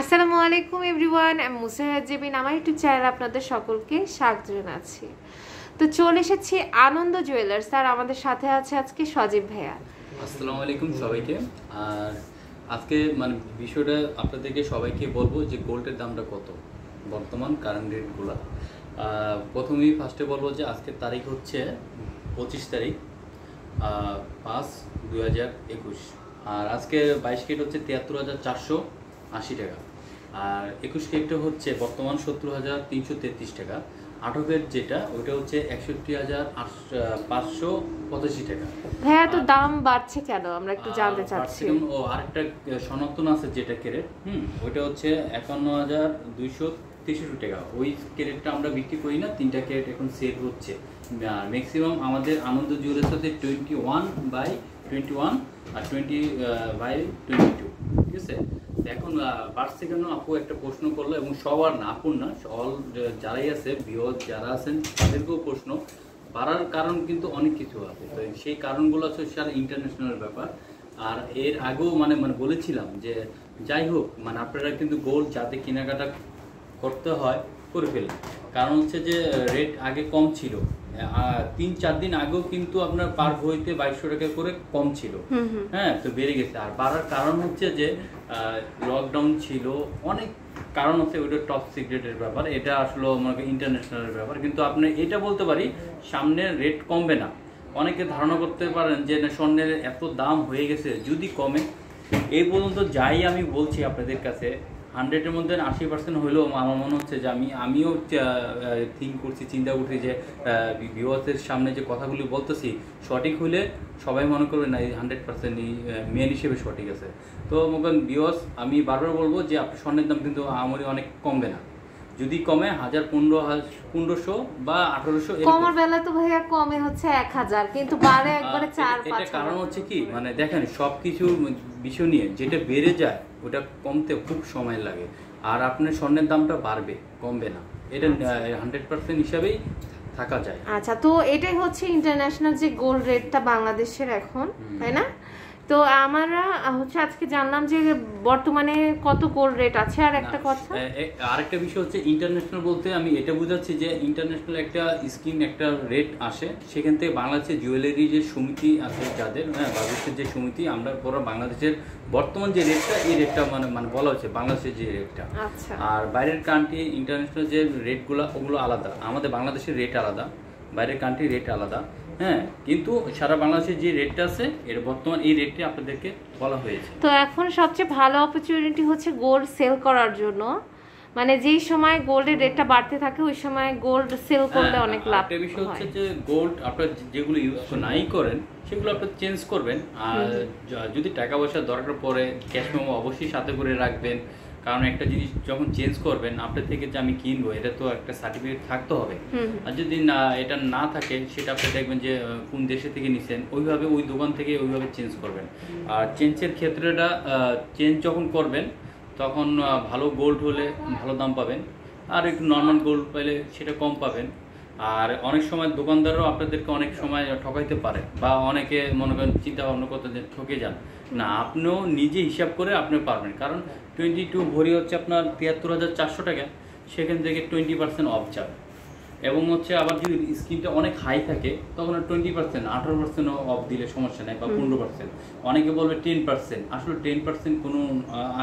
আসসালামু আলাইকুম এভরিওয়ান, আমি মুসাহাদ জেবিন আমার ইউটিউব চ্যানেল আপনাদের সকলকে স্বাগত জানাচ্ছি। তো চলে এসেছি আনন্দ জুয়েলার্স, আর আমাদের সাথে আছে আজকে সজীব ভাইয়া। আসসালামু আলাইকুম সবাইকে। আর আজকে মানে বিষয়টা আপনাদেরকে সবাইকে বলব যে গোল্ডের দামটা কত, বর্তমান কারেন্ট রেটগুলো প্রথমেই ফার্স্টে বলব যে আজকের তারিখ হচ্ছে পঁচিশ তারিখ পাঁচ দুই হাজার একুশ। আর আজকে বাইশ কেট হচ্ছে তিয়াত্তর হাজার চারশো আশি টাকা। আর একুশ কেটটা হচ্ছে বর্তমান সত্তর হাজার তিনশো তেত্রিশ টাকা। কেট যেটা ওইটা হচ্ছে একষট্টি হাজার পাঁচশো পঁচাশি টাকা। ভাইয়া তো দাম বাড়ছে কেন? আমরা একটু জানতে চাচ্ছি। ও আরেকটা সনাতন আছে যেটা ক্যারেট হুম ওইটা হচ্ছে একান্ন হাজার দুইশো তেষট্টি টাকা। ওই ক্যারেটটা আমরা বিক্রি করি না তিনটা ক্যারেট এখন সেল হচ্ছে। ম্যাক্সিমাম আমাদের আনন্দ জুয়েলার্স সাথে twenty one by twenty one R twenty by twenty two ঠিক আছে? এখন বাড়ছে কেন? আপু একটা প্রশ্ন করল এবং সবার না আপুর না অল যারাই আছে, বৃহৎ যারা আছেন, তাদেরকেও প্রশ্ন। বাড়ার কারণ কিন্তু অনেক কিছু আছে। তো সেই কারণগুলো হচ্ছে সারা ইন্টারন্যাশনাল ব্যাপার। আর এর আগেও মানে মানে বলেছিলাম যে, যাই হোক মানে আপনারা কিন্তু গোল্ড যাতে কেনাকাটা করতে হয়, করে ফেলেন। কারণ হচ্ছে যে রেট আগে কম ছিল। তিন চার দিন আগেও কিন্তু আপনার পার হইতে বাইশশো টাকা করে কম ছিল। হ্যাঁ তো বেড়ে গেছে। আর বাড়ার কারণ হচ্ছে যে লকডাউন ছিল অনেক কারণ হচ্ছে ওইটা টপ সিক্রেটের ব্যাপার এটা আসলে আমাকে ইন্টারন্যাশনালের ব্যাপার। কিন্তু আপনি এটা বলতে পারি সামনে রেট কমবে না। অনেকে ধারণা করতে পারেন যে না, স্বর্ণের এত দাম হয়ে গেছে যদি কমে। এই পর্যন্ত যাই আমি বলছি আপনাদের কাছে হান্ড্রেডের মধ্যে আশি পার্সেন্ট হলেও আমার মনে হচ্ছে যে আমি, আমিও থিঙ্ক করছি, চিন্তা করছি যে ভিউয়ার্সের সামনে যে কথাগুলি বলতেছি, সঠিক হলে সবাই মনে করবে না এই হান্ড্রেড পার্সেন্ট মেন হিসেবে সঠিক আছে। তো মনে ভিউয়ার্স আমি বারবার বলব যে আপনি স্বর্ণের দাম কিন্তু আমারই অনেক কমবে না। যদি কমে হাজার পনেরো পনেরোশো বা আঠারোশো কমার বেলা তো ভাইয়া কমে হচ্ছে এক হাজার কিন্তু বাড়ে একবারে চার এটা- কারণ হচ্ছে কি মানে দেখেন সবকিছু বিষয় নিয়ে যেটা বেড়ে যায় ওটা কমতে খুব সময় লাগে। আর আপনার স্বর্ণের দামটা বাড়বে কমবে না। এটা হান্ড্রেড পার্সেন্ট হিসাবেই থাকা যায়। আচ্ছা তো এটাই হচ্ছে ইন্টারন্যাশনাল যে গোল্ড রেটটা বাংলাদেশের এখন তাই না? তো আমরা হচ্ছে আজকে জানলাম যে বর্তমানে কত গোল্ড রেট আছে? আর একটা কথা? আরেকটা বিষয় হচ্ছে ইন্টারন্যাশনাল বলতে আমি এটা বোঝাচ্ছি যে ইন্টারন্যাশনাল একটা স্কিম একটা রেট আসে। সেখান থেকে বাংলাদেশের জুয়েলারি যে সমিতি আছে যাদের হ্যাঁ বাংলাদেশের যে সমিতি আমরা পুরো বাংলাদেশের বর্তমান যে রেটটা এই রেটটা মানে মানে বলা হচ্ছে বাংলাদেশের যে রেটটা আচ্ছা। আর বাইরের কান্ট্রি ইন্টারন্যাশনাল যে রেটগুলো ওগুলো আলাদা। আমাদের বাংলাদেশের রেট আলাদা বাইরের কান্ট্রি রেট আলাদা। হ্যাঁ কিন্তু সারা বাংলাদেশের যে রেটটা আছে এর বর্তমান এই রেটটি আপনাদেরকে বলা হয়েছে। তো এখন সবচেয়ে ভালো অপরচুনিটি হচ্ছে গোল্ড সেল করার জন্য। মানে যেই সময় গোল্ডের রেটটা বাড়তে থাকে ওই সময় গোল্ড সেল করলে হ্যাঁ, অনেক লাভ আরেকটা বিষয় হচ্ছে যে গোল্ড আপনার যেগুলো ইউজ নাই করেন সেগুলো আপনি চেঞ্জ করবেন। আর যদি টাকা পয়সা দরকার পড়ে ক্যাশ মেমো অবশ্যই সাথে করে রাখবেন। কারণ একটা জিনিস যখন চেঞ্জ করবেন আপনার থেকে যে আমি কিনবো এটা তো একটা সার্টিফিকেট থাকতে হবে। আর যদি না এটা না থাকে সেটা আপনি দেখবেন যে কোন দেশে থেকে নিছেন ওইভাবে ওই দোকান থেকে ওইভাবে চেঞ্জ করবেন। আর চেঞ্জের ক্ষেত্রেটা চেঞ্জ যখন করবেন তখন ভালো গোল্ড হলে ভালো দাম পাবেন। আর একটু নর্মাল গোল্ড পাইলে সেটা কম পাবেন। আর অনেক সময় দোকানদারও আপনাদেরকে অনেক সময় ঠকাইতে পারে বা অনেকে মনে করেন চিন্তা ভাবনা করতে যে ঠকে যান। না আপনিও নিজে হিসাব করে আপনি পারবেন। কারণ টোয়েন্টি টু ভরি হচ্ছে আপনার তিয়াত্তর হাজার চারশো টাকা সেখান থেকে টোয়েন্টি পার্সেন্ট অফ যাবে। এবং হচ্ছে আবার যদি স্কিনটা অনেক হাই থাকে তখন টোয়েন্টি পার্সেন্ট আঠারো পার্সেন্ট অফ দিলে সমস্যা নেই বা পনেরো পার্সেন্ট অনেকে বলবে টেন পার্সেন্ট আসলে টেন পার্সেন্ট কোনো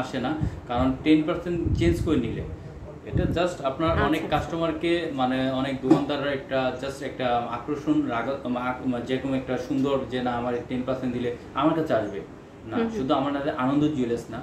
আসে না। কারণ টেন পার্সেন্ট চেঞ্জ করে নিলে এটা জাস্ট আপনার আচ্ছা, অনেক আচ্ছা। কাস্টমারকে মানে অনেক দোকানদাররা একটা জাস্ট একটা আকর্ষণ রাগ কোনো একটা সুন্দর যে না আমার টেন পার্সেন্ট দিলে আমার কাছে আসবে। না শুধু আমার কাছে আনন্দ জুয়েলার্স না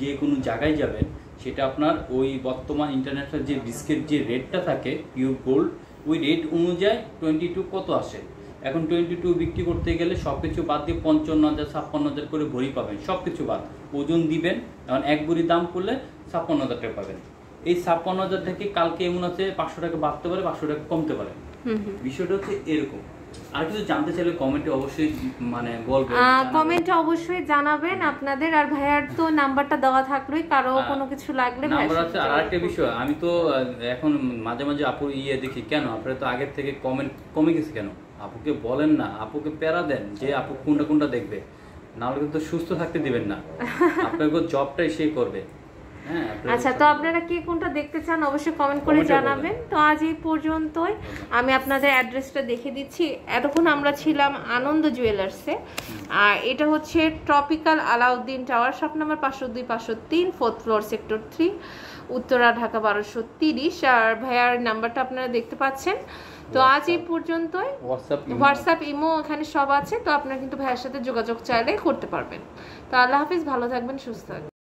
যে কোনো জায়গায় যাবেন সেটা আপনার ওই বর্তমান ইন্টারন্যাশনাল যে বিস্কেট যে রেটটা থাকে পিওর গোল্ড ওই রেট অনুযায়ী টোয়েন্টি টু কত আসে? এখন টোয়েন্টি টু বিক্রি করতে গেলে সব কিছু বাদ দিয়ে পঞ্চান্ন হাজার ছাপ্পান্ন হাজার করে ভরি পাবেন সব কিছু বাদ। ওজন দিবেন এখন এক ভরি দাম করলে ছাপ্পান্ন হাজার টাকা পাবেন। এই ছাপ্পান্ন হাজার থেকে কালকে এমন আছে পাঁচশো টাকা বাড়তে পারে পাঁচশো টাকা কমতে পারে। বিষয়টা হচ্ছে এরকম। আর কিছু জানতে চাইলে কমেন্টে অবশ্যই মানে বলবেন। কমেন্টে অবশ্যই জানাবেন আপনাদের। আর ভাইয়ার তো নাম্বারটা দেওয়া থাকলোই কারও। কোনো কিছু লাগলে নাম্বার আছে। আর আরেকটা বিষয় আমি তো এখন মাঝে মাঝে আপুর ইয়ে দেখি। কেন? আপনারা তো আগের থেকে কমেন্ট কমে গেছে কেন? আপুকে বলেন না আপুকে প্যারা দেন যে আপু কোনটা কোনটা দেখবে। নাহলে কিন্তু সুস্থ থাকতে দিবেন না। আপনাকে জবটাই সে করবে। আপনারা আচ্ছা তো আপনারা কে কোনটা দেখতে চান অবশ্যই কমেন্ট করে জানাবেন। তো আজ এই পর্যন্তই। আমি আপনাদের অ্যাড্রেসটা দেখে দিচ্ছি। এতক্ষণ আমরা ছিলাম আনন্দ জুয়েলার্সে আর এটা হচ্ছে tropical Alauddin tower shop number পাঁচশো দুই পাঁচশো তিন fourth floor sector three Uttara Dhaka বারোশো তিরিশ। আর ভাইয়ার নাম্বারটা আপনারা দেখতে পাচ্ছেন। তো আজ এই পর্যন্তই। হোয়াটসঅ্যাপ হোয়াটসঅ্যাপ ইমো এখানে সব আছে। তো আপনারা কিন্তু ভাইয়ের সাথে যোগাযোগ চাইলে করতে পারবেন। তো আল্লাহ হাফিজ ভালো থাকবেন সুস্থ থাকবেন।